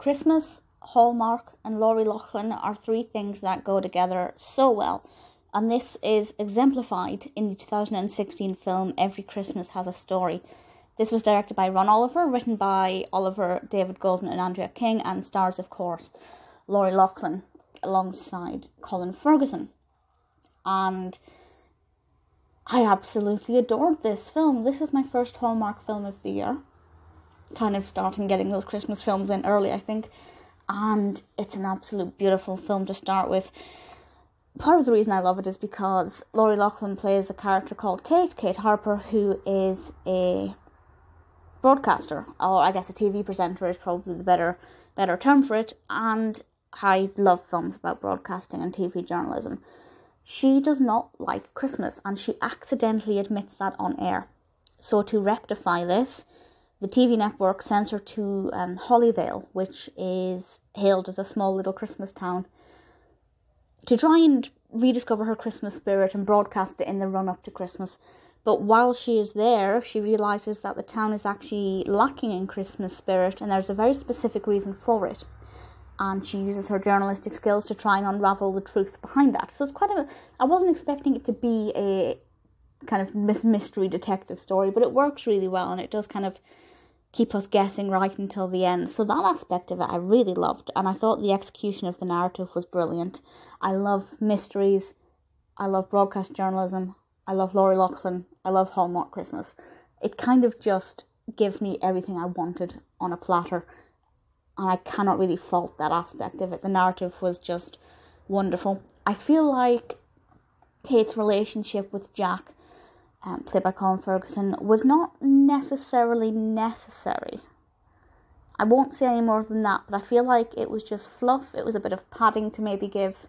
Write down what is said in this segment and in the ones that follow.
Christmas, Hallmark, and Lori Loughlin are three things that go together so well. And this is exemplified in the 2016 film Every Christmas Has a Story. This was directed by Ron Oliver, written by Oliver, David Golden, and Andrea King, and stars, of course, Lori Loughlin alongside Colin Ferguson. And I absolutely adored this film. This is my first Hallmark film of the year. Kind of starting getting those Christmas films in early, I think. And it's an absolute beautiful film to start with. Part of the reason I love it is because Lori Loughlin plays a character called Kate, Kate Harper, who is a broadcaster, or I guess a TV presenter is probably the better better term for it. And I love films about broadcasting and TV journalism. She does not like Christmas, and she accidentally admits that on air. So to rectify this, the TV network sends her to um, Hollyvale, which is hailed as a small little Christmas town, to try and rediscover her Christmas spirit and broadcast it in the run up to Christmas. But while she is there, she realizes that the town is actually lacking in Christmas spirit, and there's a very specific reason for it. And she uses her journalistic skills to try and unravel the truth behind that. So it's quite a. I wasn't expecting it to be a kind of mystery detective story, but it works really well, and it does kind of keep us guessing right until the end. So that aspect of it I really loved, and I thought the execution of the narrative was brilliant. I love mysteries, I love broadcast journalism, I love Lori Loughlin. I love Hallmark Christmas. It kind of just gives me everything I wanted on a platter. And I cannot really fault that aspect of it. The narrative was just wonderful. I feel like Kate's relationship with Jack, um, played by Colin Ferguson, was not necessarily necessary. I won't say any more than that, but I feel like it was just fluff. It was a bit of padding to maybe give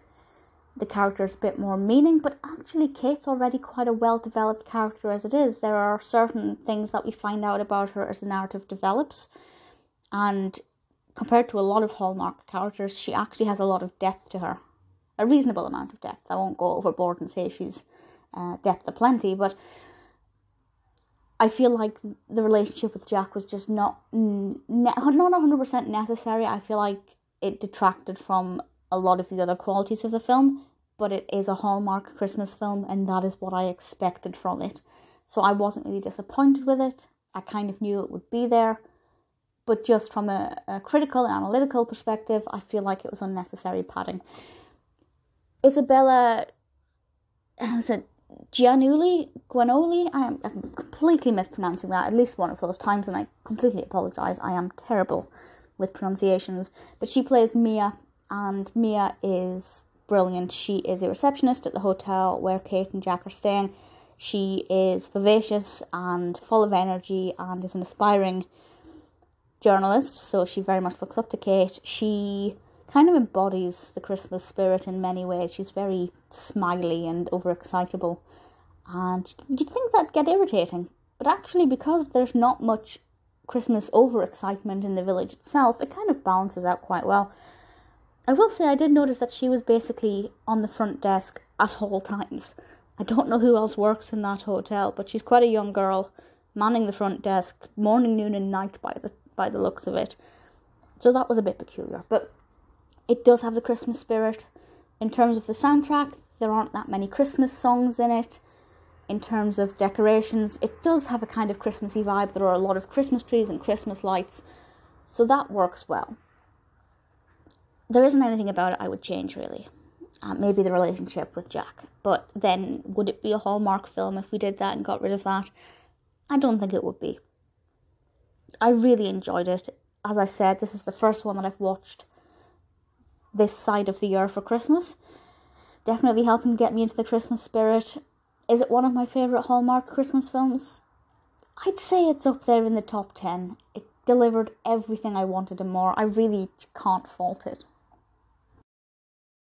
the characters a bit more meaning, but actually, Kate's already quite a well developed character as it is. There are certain things that we find out about her as the narrative develops, and compared to a lot of Hallmark characters, she actually has a lot of depth to her. A reasonable amount of depth. I won't go overboard and say she's uh, depth aplenty, but I feel like the relationship with Jack was just not ne- not 100% necessary. I feel like it detracted from a lot of the other qualities of the film, but it is a Hallmark Christmas film, and that is what I expected from it. So I wasn't really disappointed with it. I kind of knew it would be there, but just from a, a critical and analytical perspective, I feel like it was unnecessary padding. Isabella, is it Giannulli, Guanoli? I am I'm completely mispronouncing that at least one of those times, and I completely apologize. I am terrible with pronunciations, but she plays Mia and Mia is brilliant. She is a receptionist at the hotel where Kate and Jack are staying. She is vivacious and full of energy and is an aspiring journalist, so she very much looks up to Kate. She kind of embodies the Christmas spirit in many ways. She's very smiley and overexcitable, and you'd think that'd get irritating, but actually, because there's not much Christmas overexcitement in the village itself, it kind of balances out quite well. I will say I did notice that she was basically on the front desk at all times. I don't know who else works in that hotel, but she's quite a young girl, manning the front desk morning, noon, and night by the by the looks of it. So that was a bit peculiar, but it does have the Christmas spirit. In terms of the soundtrack, there aren't that many Christmas songs in it. In terms of decorations, it does have a kind of Christmassy vibe. There are a lot of Christmas trees and Christmas lights, so that works well there isn't anything about it I would change really. Uh, maybe the relationship with Jack. But then, would it be a Hallmark film if we did that and got rid of that? I don't think it would be. I really enjoyed it. As I said, this is the first one that I've watched this side of the year for Christmas. Definitely helping get me into the Christmas spirit. Is it one of my favourite Hallmark Christmas films? I'd say it's up there in the top 10. It delivered everything I wanted and more. I really can't fault it.